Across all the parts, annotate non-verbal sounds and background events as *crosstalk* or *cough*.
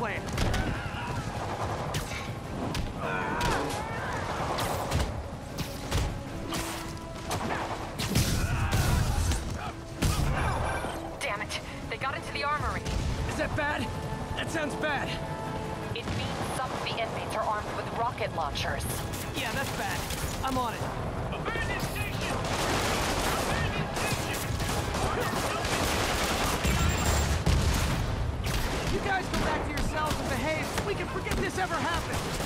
plan. ever happened.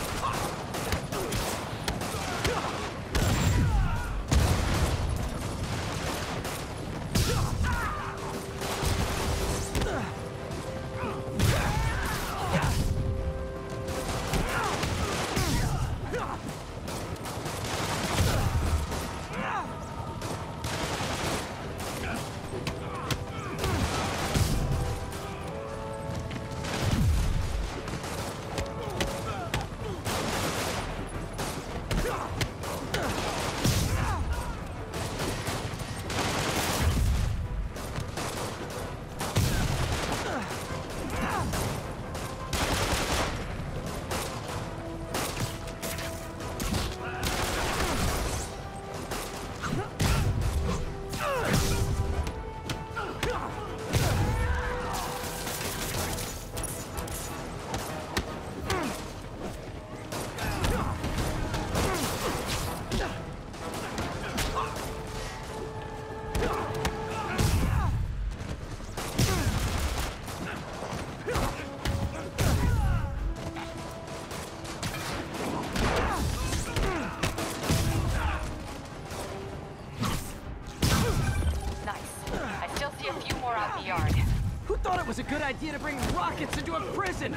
idea to bring rockets into a prison!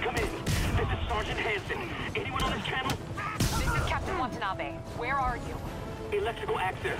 Come in. This is Sergeant Hanson. Anyone on this channel? This is Captain Watanabe. Where are you? Electrical access.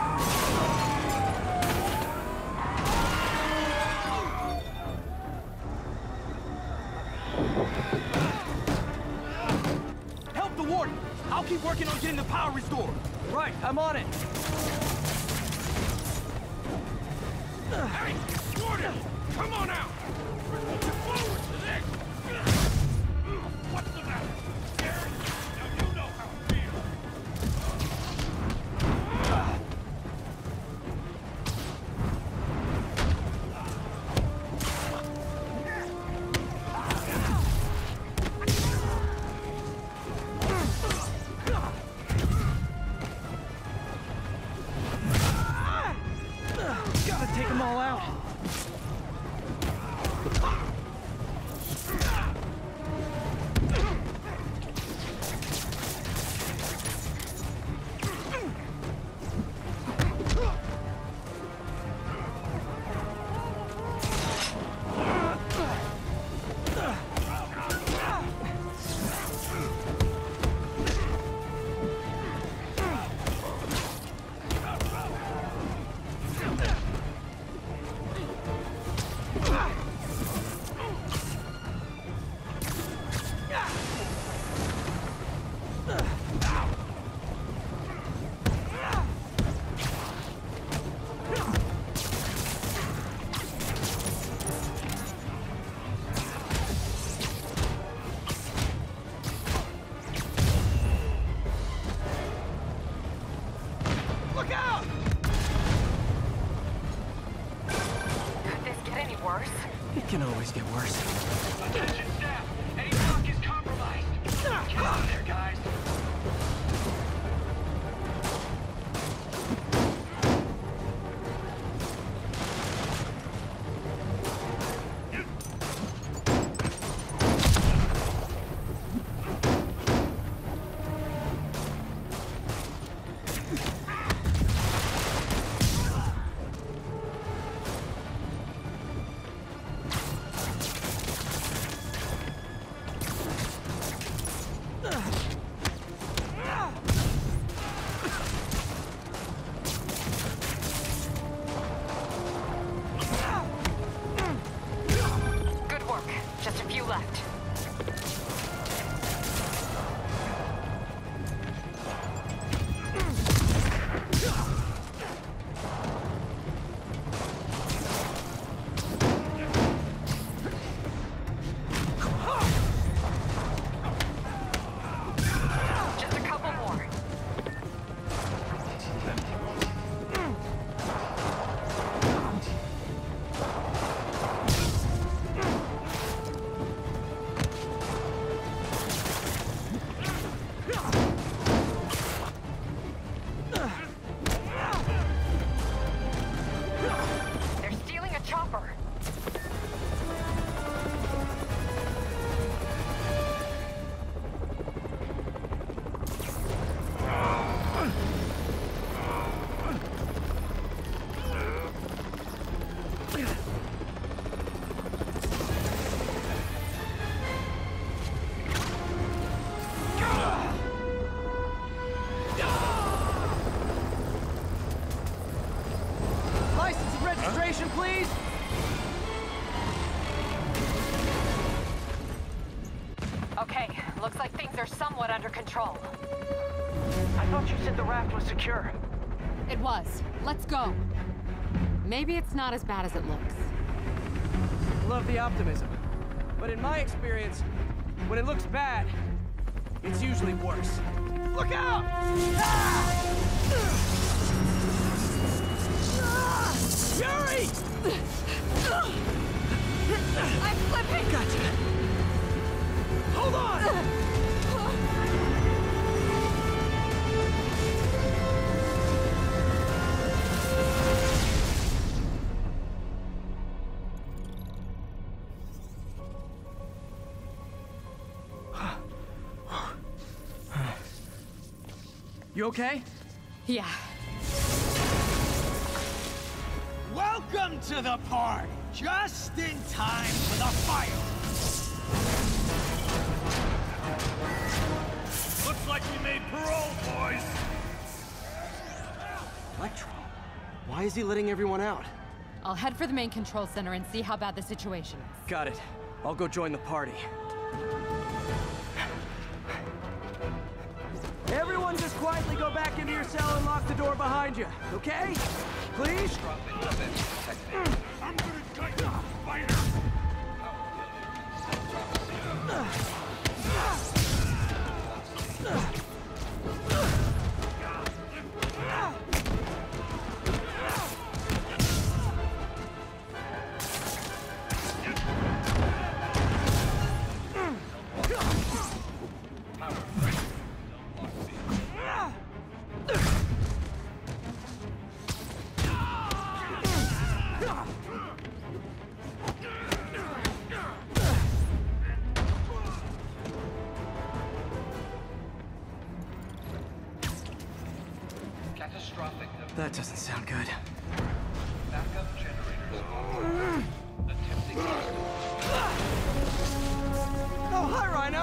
Could this get any worse? It can always get worse. Attention staff! Okay, looks like things are somewhat under control. I thought you said the raft was secure. It was. Let's go. Maybe it's not as bad as it looks. Love the optimism. But in my experience, when it looks bad, it's usually worse. Look out! Ah! Ah! I'm slipping! Gotcha. Hold on! *sighs* You okay? Yeah. Welcome to the party! Just in time for the fire! Parole, boys. Electro. Why is he letting everyone out? I'll head for the main control center and see how bad the situation is. Got it. I'll go join the party. Everyone just quietly go back into your cell and lock the door behind you, okay? Please? I'm gonna cut you, spider. Catastrophic. That doesn't sound good. Backup generators offline. Attempting Oh, hi, Rhino!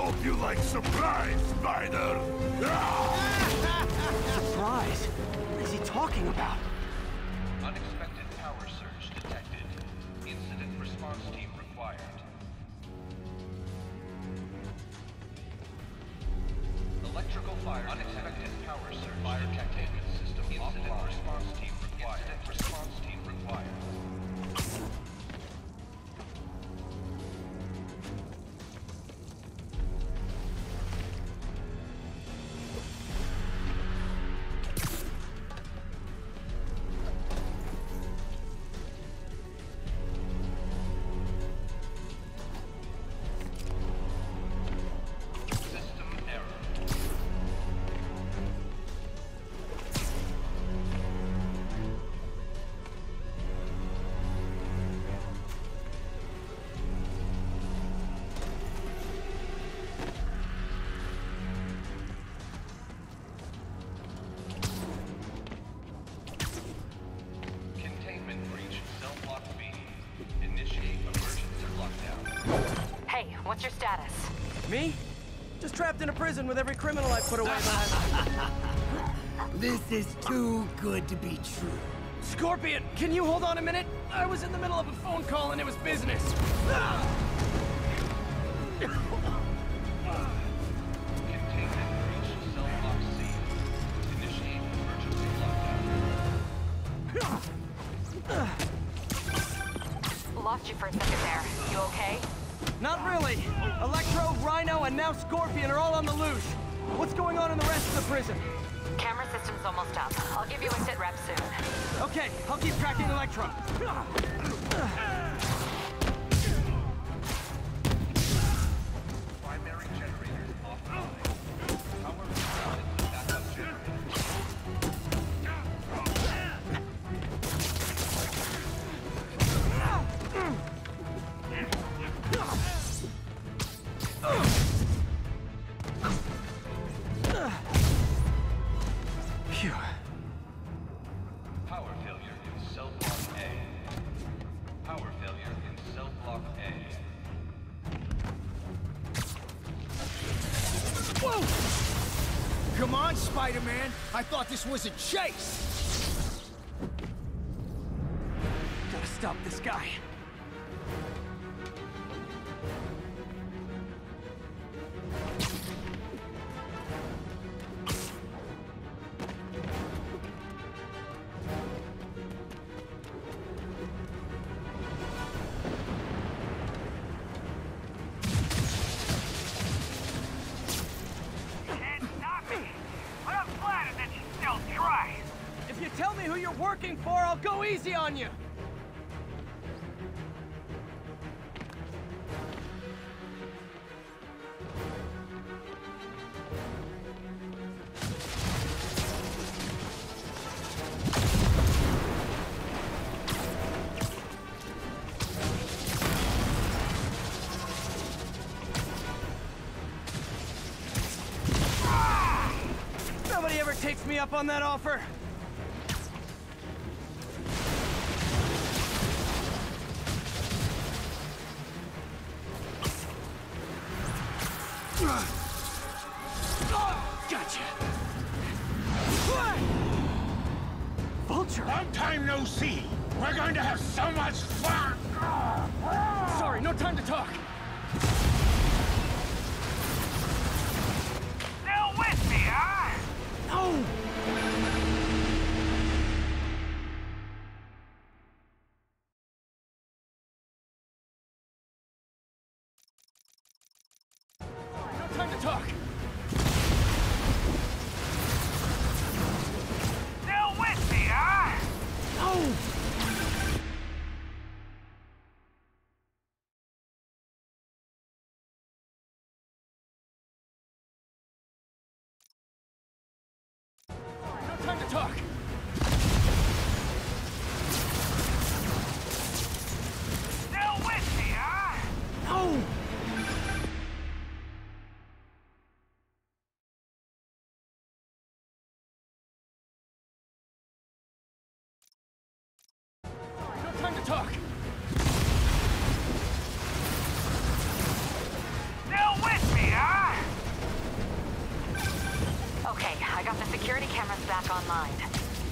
Hope you like surprise, spider. *laughs* Surprise! What is he talking about? unexpected power surge detected. Incident response team required. Electrical fire. Unexpected power surge. Fire your status? Me? Just trapped in a prison with every criminal I put away last. *laughs* This is too good to be true. Scorpion, can you hold on a minute? I was in the middle of a phone call and it was business. Spider-Man! I thought this was a chase! You're working for, I'll go easy on you. Nobody ever takes me up on that offer.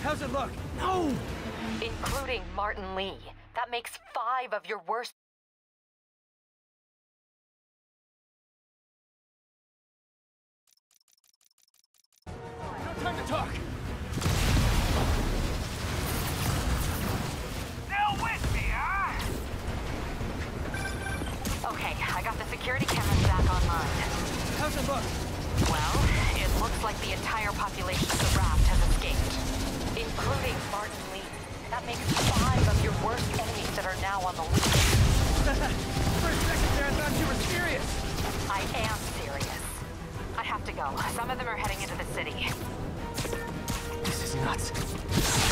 How's it look? No! including Martin Li. That makes five of your worst. No time to talk. Still with me, huh? Okay, I got the security cameras back online. How's it look? Well, it looks like the entire population of the raft has escaped, including Martin Li. That makes five of your worst enemies that are now on the loose. For a second there, I thought you were serious. I am serious. I have to go. Some of them are heading into the city. This is nuts.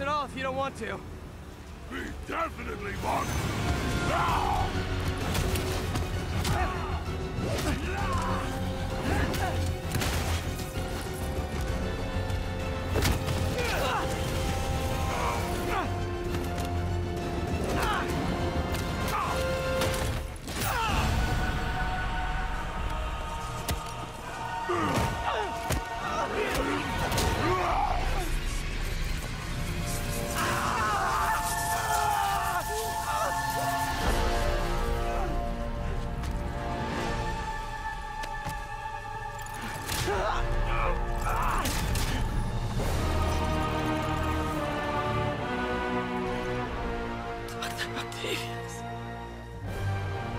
at all if you don't want to. We definitely want now! Ah!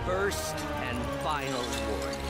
First and final warning.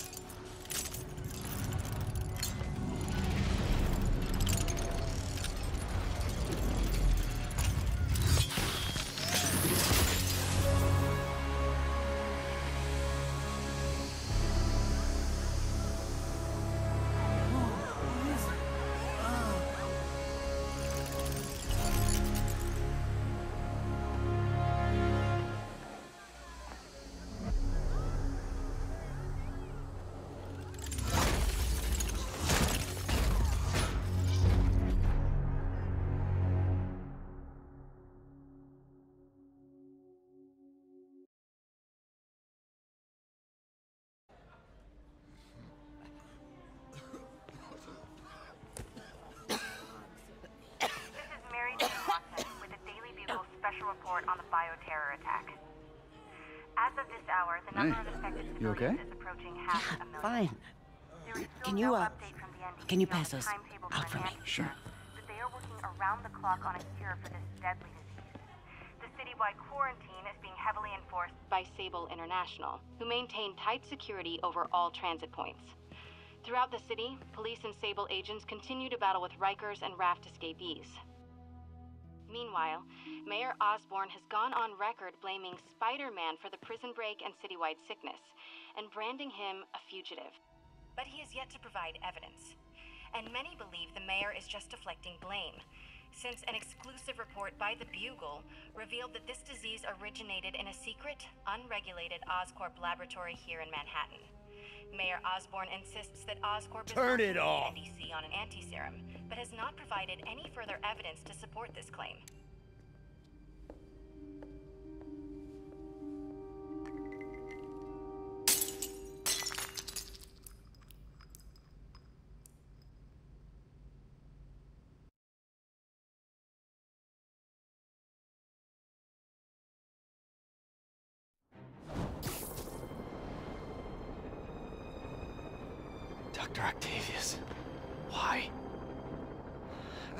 Report on the bioterror attack. As of this hour, the number of affected You okay? is approaching half a million. Fine. There is still Can you, uh, update from the CDC can you on pass the those timetable out for for me? Sure. antivirus, But they are working around the clock on a cure for this deadly disease. The citywide quarantine is being heavily enforced by Sable International, who maintain tight security over all transit points. Throughout the city, police and Sable agents continue to battle with Rikers and Raft escapees. Meanwhile, Mayor Osborn has gone on record blaming Spider Man for the prison break and citywide sickness, and branding him a fugitive. But he has yet to provide evidence. And many believe the mayor is just deflecting blame, since an exclusive report by the Bugle revealed that this disease originated in a secret, unregulated Oscorp laboratory here in Manhattan. Mayor Osborn insists that Oscorp is Turn working it off. on an anti-serum, but has not provided any further evidence to support this claim. Dr. Octavius.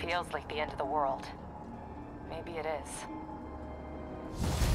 Feels like the end of the world. Maybe it is.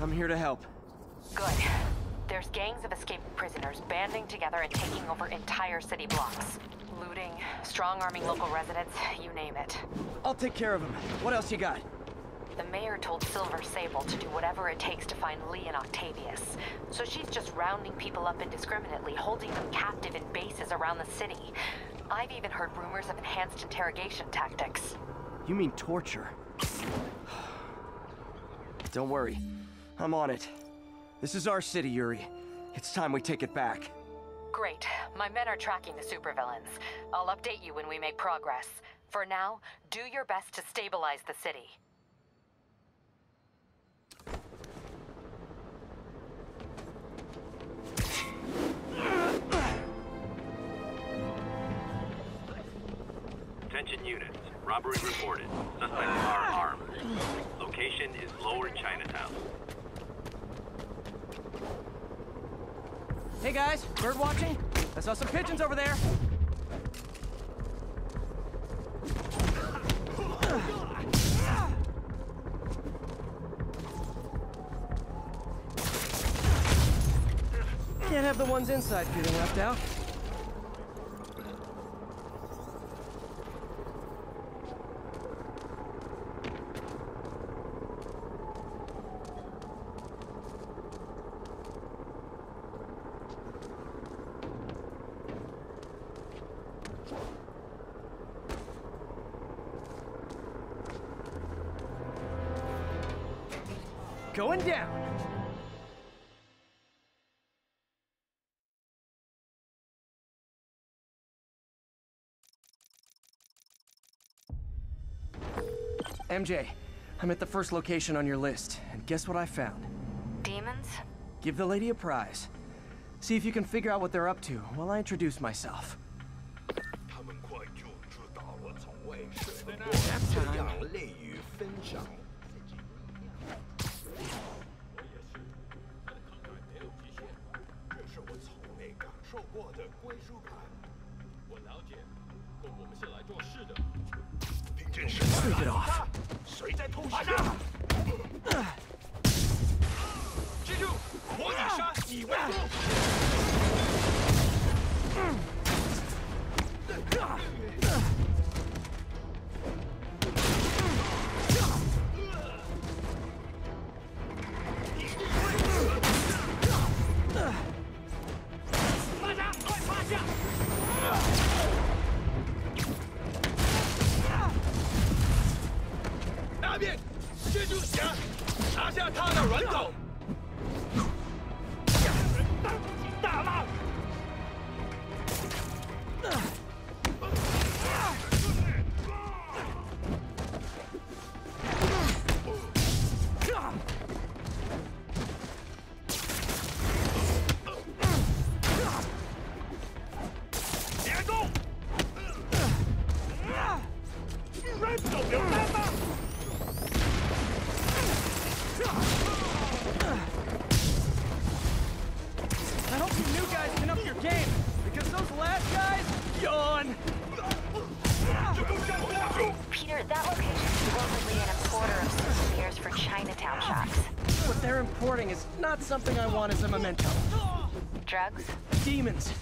I'm here to help. Good. There's gangs of escaped prisoners banding together and taking over entire city blocks. Looting, strong-arming local residents, you name it. I'll take care of them. What else you got? The mayor told Silver Sable to do whatever it takes to find Li and Octavius. So she's just rounding people up indiscriminately, holding them captive in bases around the city. I've even heard rumors of enhanced interrogation tactics. You mean torture? *sighs* Don't worry. I'm on it. This is our city, Yuri. It's time we take it back. Great. My men are tracking the supervillains. I'll update you when we make progress. For now, do your best to stabilize the city. Attention units. Robbery reported. Suspects are armed. Location is Lower Chinatown. Hey guys, bird watching? I saw some pigeons over there. Can't have the ones inside feeling left out. MJ, I'm at the first location on your list, and guess what I found? Demons? Give the lady a prize. See if you can figure out what they're up to while I introduce myself. Sleep it off. 马上！记住，我以杀抵万。拿下他的人头。Demons.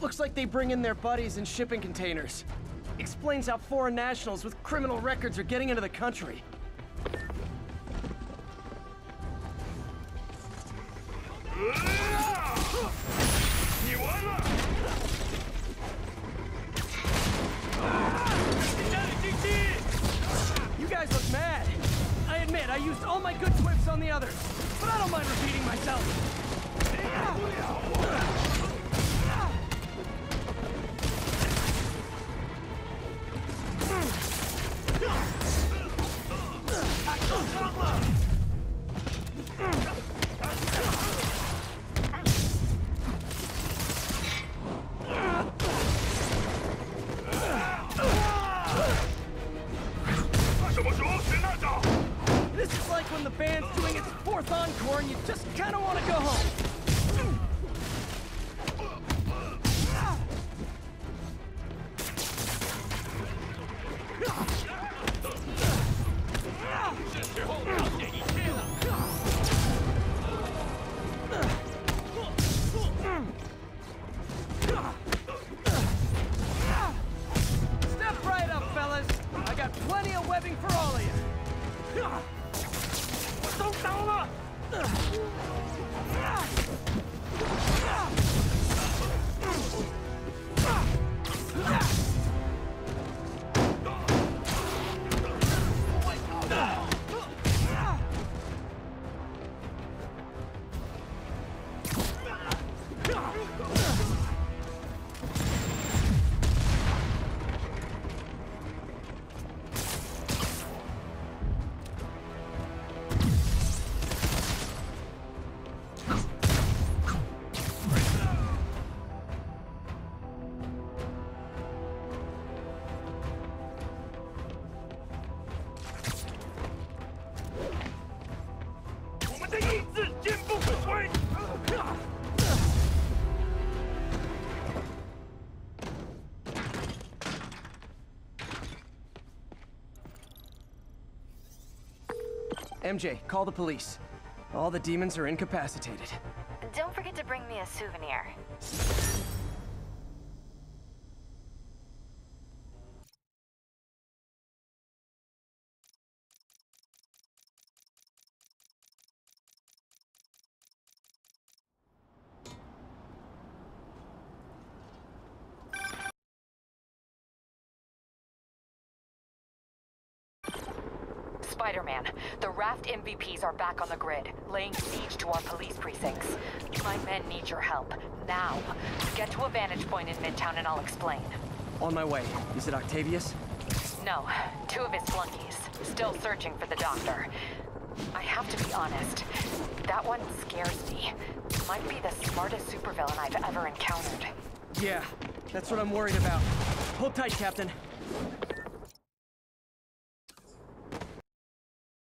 Looks like they bring in their buddies in shipping containers. Explains how foreign nationals with criminal records are getting into the country. 了！MJ, call the police. All the demons are incapacitated. Don't forget to bring me a souvenir. Spider-Man, the Raft MVPs are back on the grid, laying siege to our police precincts. My men need your help, now. Get to a vantage point in Midtown and I'll explain. On my way. Is it Octavius? No, two of his flunkies, still searching for the doctor. I have to be honest, that one scares me. Might be the smartest supervillain I've ever encountered. Yeah, that's what I'm worried about. Hold tight, Captain.